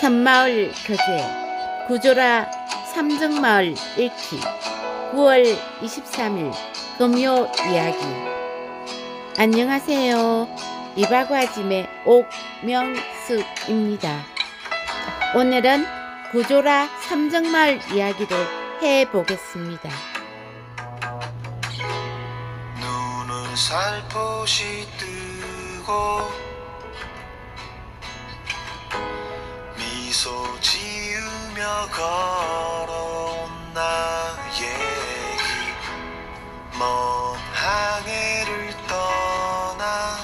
산마을 교재 구조라 삼정마을 읽기 9월 23일 금요 이야기 안녕하세요. 이바구아짐의 옥명숙입니다. 오늘은 구조라 삼정마을 이야기를 해보겠습니다. 눈은 살포시 뜨고 미소 지으며 걸어온 나의 길 먼 항해를 떠나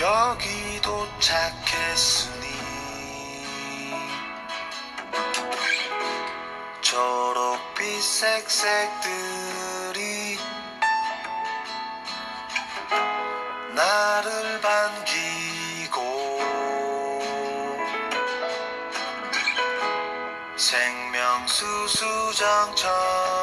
여기 도착했으니 초록빛 색색 들 생명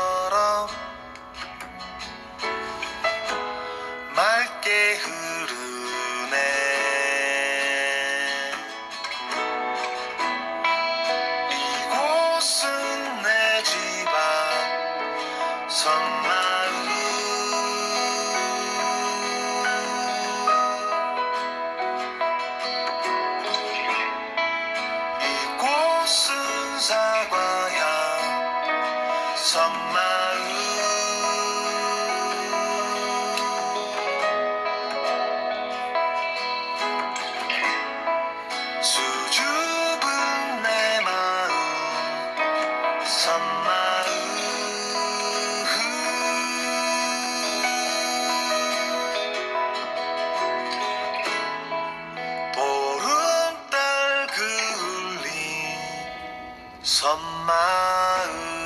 섬마을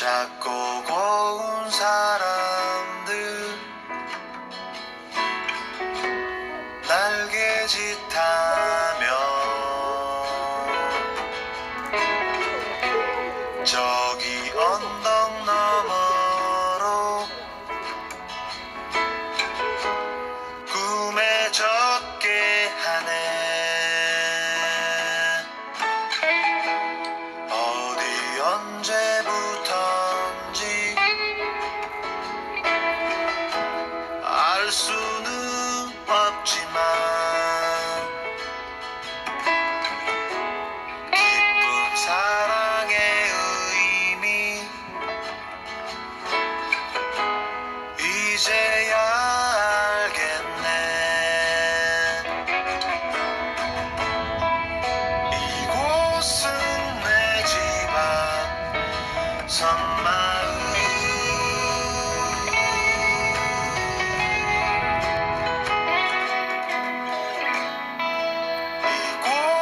작고 고운 사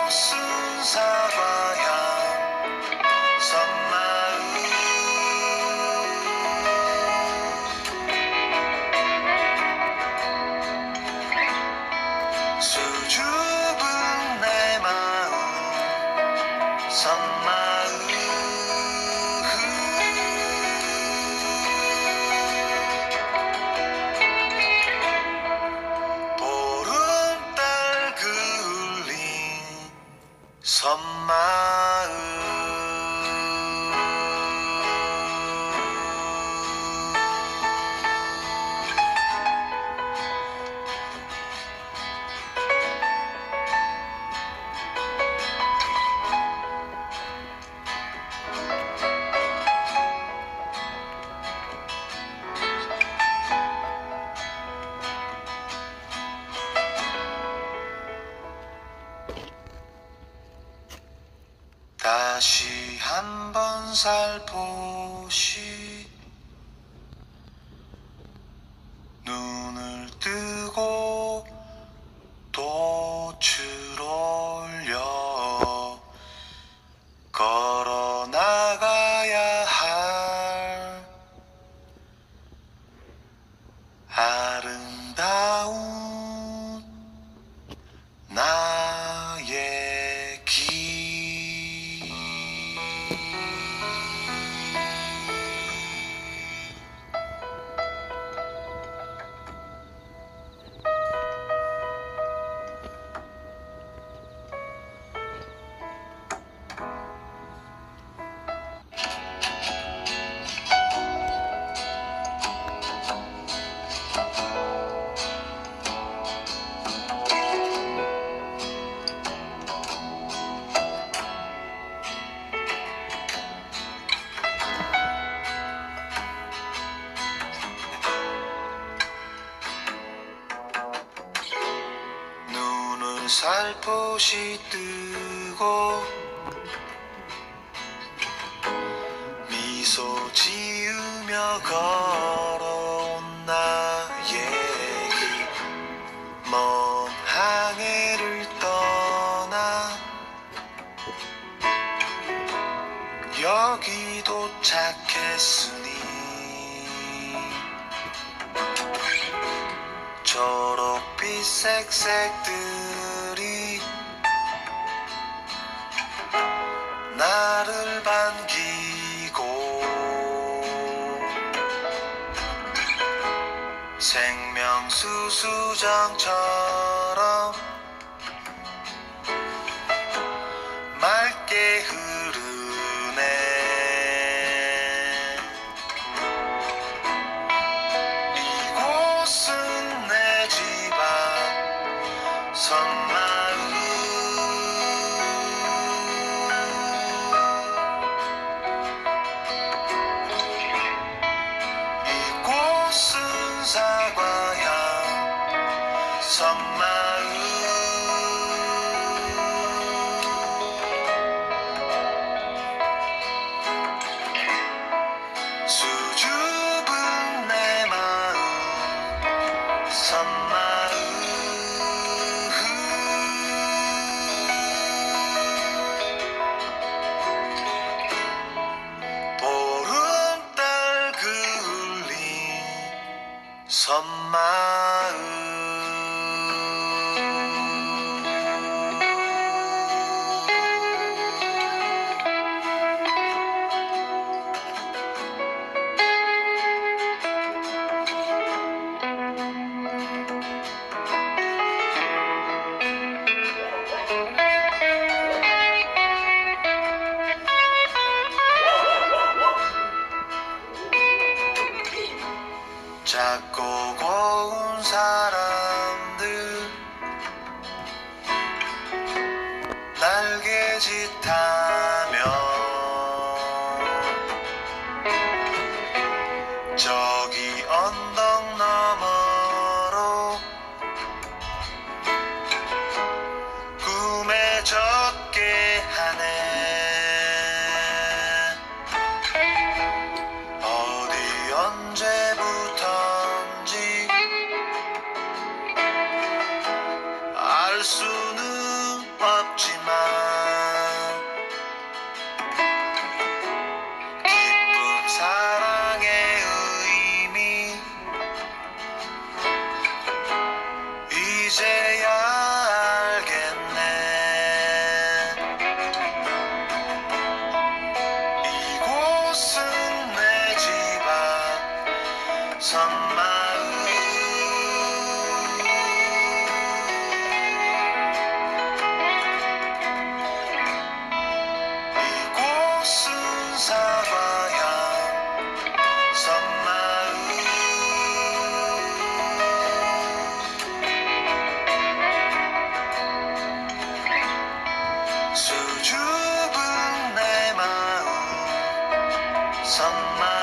이곳은 살포 살포시 뜨고 미소 지으며 걸어온 나의 먼 항해를 떠나 여기 도착했으니 초록빛 색색들 생명수수장처럼 Some sujubu ne maum samma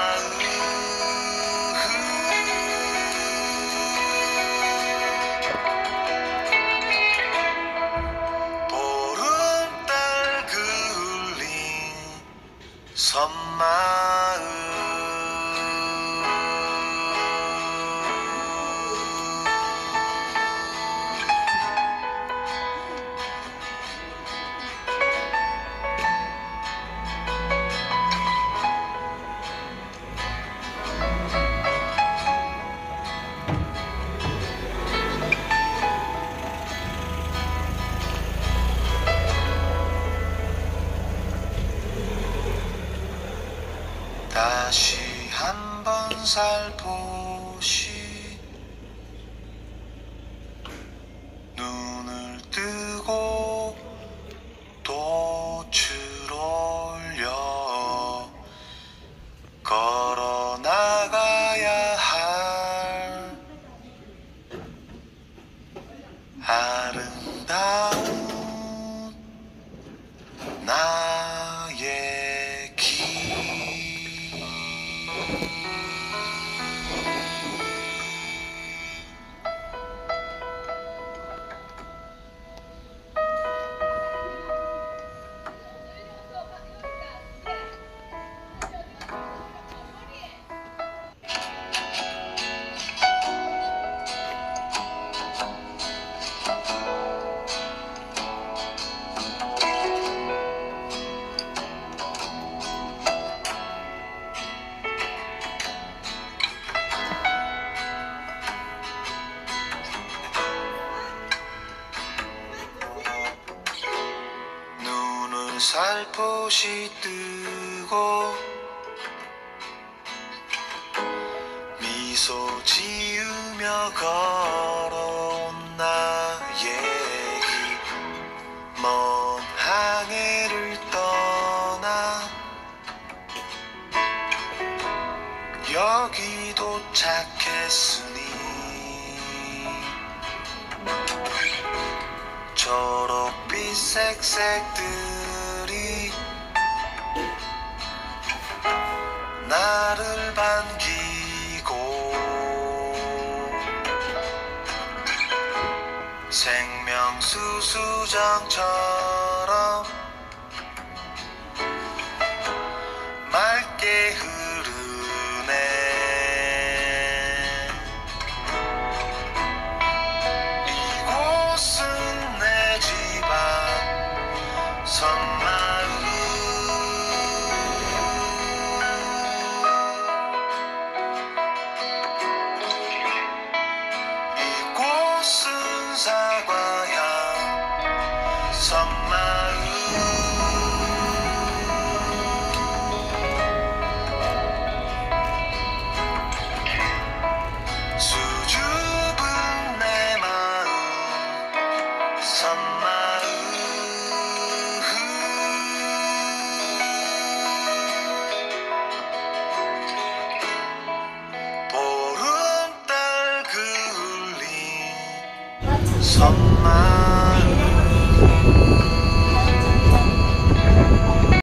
살포시 뜨고 미소 지으며 걸어온 나의 길 먼 항해를 떠나 여기 도착했으니 초록빛 색색들 생명수수장처럼 그을린 섬마을